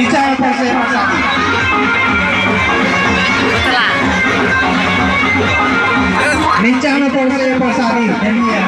Bicara bersama-sama. નીચાનો પડશે પ્રસાદી જમીએ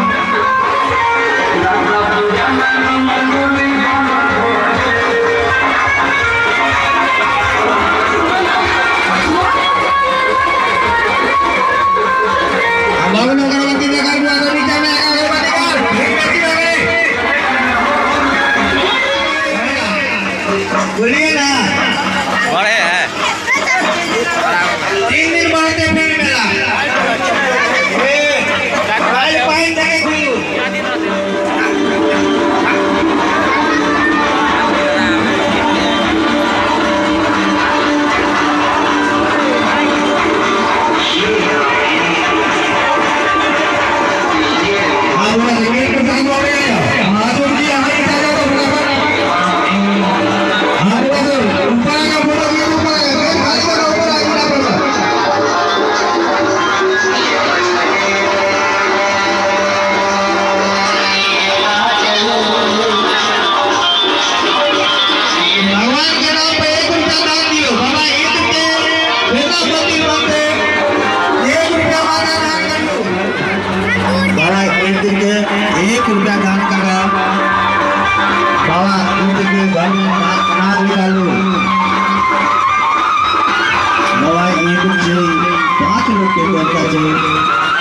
这个别我的感觉